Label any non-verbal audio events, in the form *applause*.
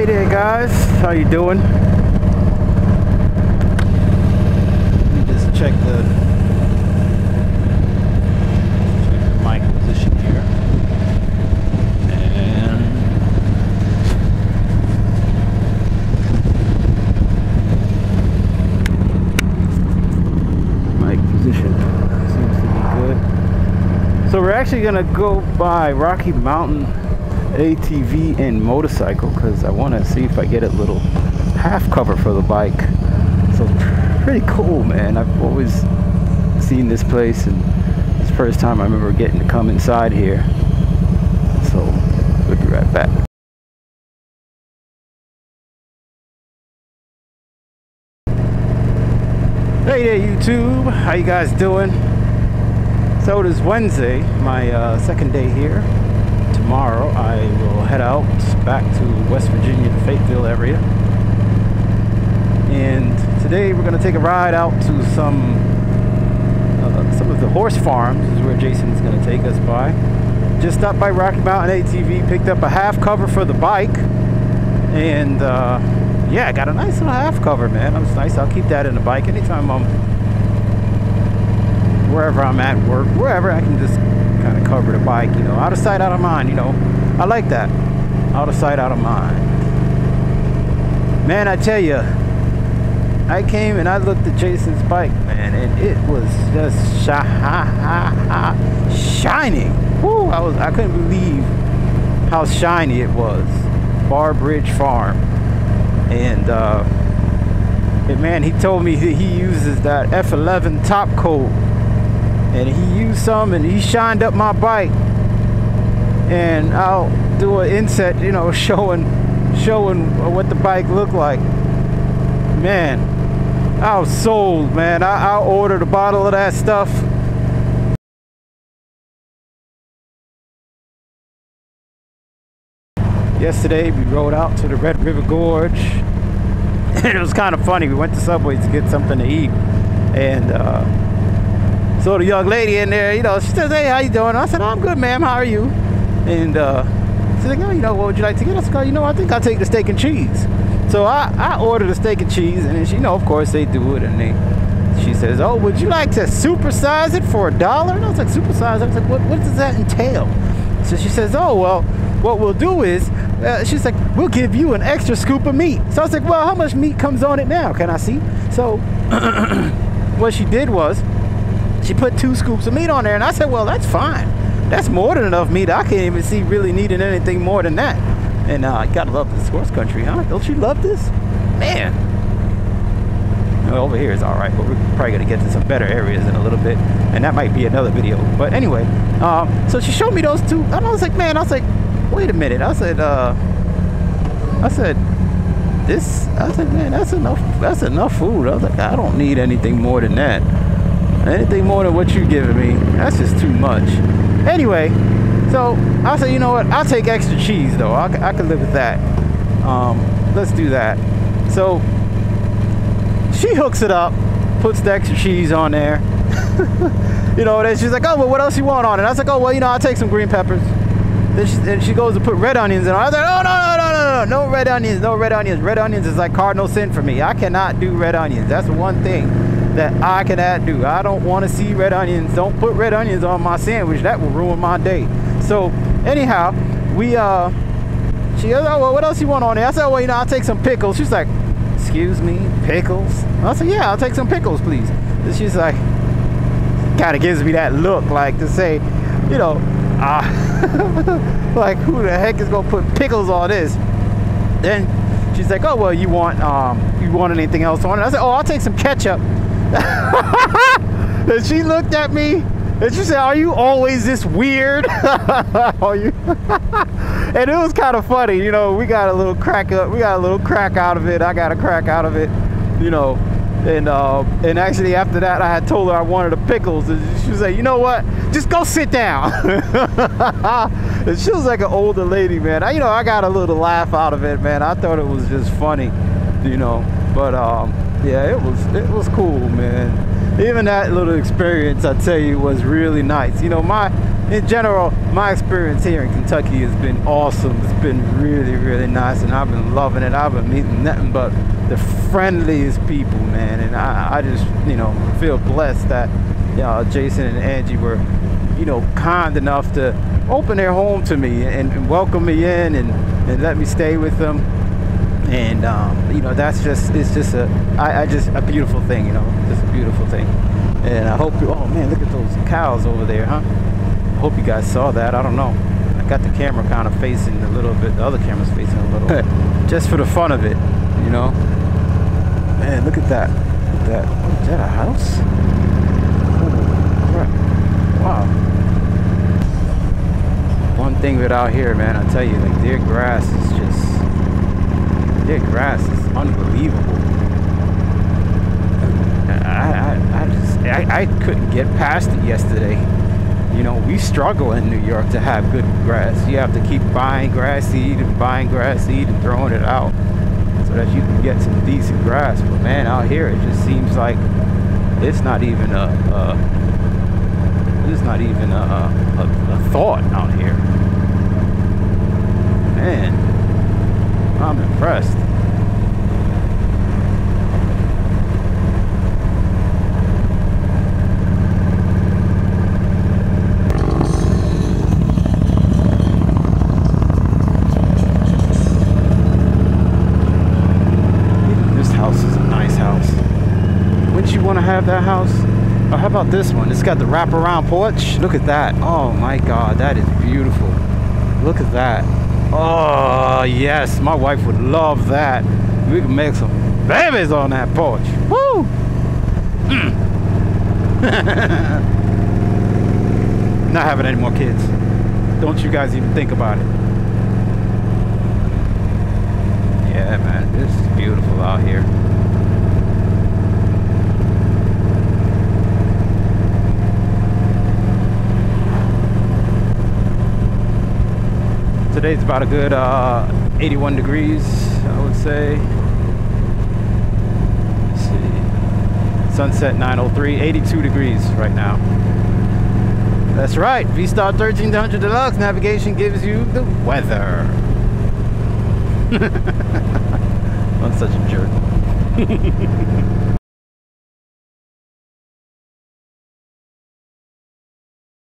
Hey there guys, how you doing? Let me just check the, check the mic position here. And mic position seems to be good. So we're actually gonna go by Rocky Mountain ATV and motorcycle because I want to see if I get a little half cover for the bike. So pretty cool, man. I've always seen this place and it's the first time I remember getting to come inside here. So we'll be right back. Hey there YouTube, how you guys doing? So it is Wednesday, my uh, second day here tomorrow I will head out back to West Virginia, the Fayetteville area. And today we're going to take a ride out to some uh, some of the horse farms is where Jason's going to take us by. Just stopped by Rocky Mountain ATV, picked up a half cover for the bike. And uh, yeah, I got a nice little half cover, man. That's nice. I'll keep that in the bike anytime I'm wherever I'm at work, wherever I can just cover the bike, you know, out of sight, out of mind, you know. I like that. Out of sight, out of mind. Man, I tell you, I came and I looked at Jason's bike, man, and it was just shi shining. Woo, I was I couldn't believe how shiny it was. Bar Bridge Farm. And uh and man, he told me that he uses that F11 top coat and he used some and he shined up my bike. And I'll do an inset you know *laughs* showing showing what the bike looked like. Man I was sold man. I, I ordered a bottle of that stuff. Yesterday we rode out to the Red River Gorge. *laughs* And it was kind of funny. We went to Subway to get something to eat. And uh, so the young lady in there, you know, she says, "Hey, how you doing?" I said, oh, "I'm good, ma'am. How are you?" And uh, she's like, "Oh, you know, what would you like to get?" I said, "You know, I think I'll take the steak and cheese." So I, I ordered a steak and cheese, and then she, you know, of course they do it, and they, she says, "Oh, would you like to supersize it for a dollar?" And I was like, "Supersize?" I was like, "What, what does that entail?" So she says, "Oh, well, what we'll do is," uh, she's like, "We'll give you an extra scoop of meat." So I was like, "Well, how much meat comes on it now? Can I see?" So *clears throat* what she did was she put two scoops of meat on there and I said well that's fine. That's more than enough meat. I can't even see really needing anything more than that. And uh, you gotta love this horse country huh? Don't you love this? Man. Well, over here is all right but we're probably gonna get to some better areas in a little bit and that might be another video. But anyway um, so she showed me those two and I was like man I was like wait a minute. I said uh, I said this I said man that's enough that's enough food. I was like I don't need anything more than that anything more than what you're giving me that's just too much anyway so I said you know what I'll take extra cheese though I, I can live with that um, let's do that so she hooks it up puts the extra cheese on there you know then she's like oh well what else you want on it I was like oh well you know I'll take some green peppers then she, then she goes to put red onions in I was like oh no no no no no no red onions no red onions red onions is like cardinal sin for me I cannot do red onions that's one thing that I cannot do. I don't want to see red onions. Don't put red onions on my sandwich. That will ruin my day. So anyhow, we uh she goes, oh well what else you want on there? I said, well, you know, I'll take some pickles. She's like, excuse me, pickles? I said, yeah, I'll take some pickles, please. And she's like, kind of gives me that look like to say, you know, uh, *laughs* like who the heck is gonna put pickles on this? Then she's like, oh well, you want um, you want anything else on it? I said, oh, I'll take some ketchup. *laughs* and she looked at me and she said, "Are you always this weird?" *laughs* Are you? *laughs* and it was kind of funny, you know. We got a little crack up. We got a little crack out of it. I got a crack out of it, you know. And uh, and actually after that, I had told her I wanted the pickles, and she was like, "You know what? Just go sit down." and she was like an older lady, man. I, you know, I got a little laugh out of it, man. I thought it was just funny, you know. But um, yeah, it was it was cool, man. Even that little experience, I tell you, was really nice. You know, my in general, my experience here in Kentucky has been awesome. It's been really, really nice, and I've been loving it. I've been meeting nothing but the friendliest people, man. And I, I just, you know, feel blessed that you know, Jason and Angie were, you know, kind enough to open their home to me and, and welcome me in and, and let me stay with them. And um, you know, that's just it's just a I, I just a beautiful thing, you know, just a beautiful thing. And I hope you. Oh man, look at those cows over there, huh? I hope you guys saw that. I don't know. I got the camera kind of facing a little bit. The other camera's facing a little. Bit. *laughs* Just for the fun of it, you know. Man, look at that. Look at that. Is that a house? Oh, crap. Wow. One thing with out here, man, I tell you, like their grass is just their grass is unbelievable. I, I, I just I, I couldn't get past it yesterday. You know, we struggle in New York to have good grass. You have to keep buying grass seed and buying grass seed and throwing it out so that you can get some decent grass. But man, out here it just seems like it's not even a, a it's not even a, a, a thought out here. Man, I'm impressed. have that house? Or how about this one? It's got the wraparound porch. Look at that. Oh my God, that is beautiful. Look at that. Oh yes, my wife would love that. We can make some babies on that porch. Woo! Mm. *laughs* Not having any more kids. Don't you guys even think about it. Yeah, man, this is beautiful out here. Today's about a good uh, 81 degrees, I would say. Let's see. Sunset 903, 82 degrees right now. That's right, V-Star 1300 Deluxe navigation gives you the weather. *laughs* I'm such a jerk. *laughs*